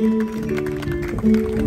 Música